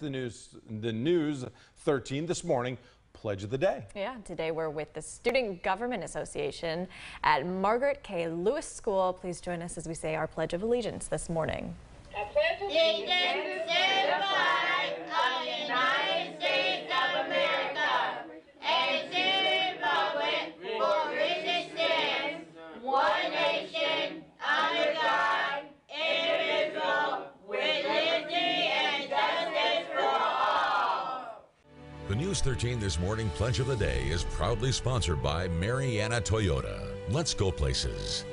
The news, the news 13 this morning, pledge of the day. Yeah, today we're with the Student Government Association at Margaret K. Lewis School. Please join us as we say our Pledge of Allegiance this morning. I pledge allegiance The News 13 This Morning Pledge of the Day is proudly sponsored by Marianna Toyota. Let's go places.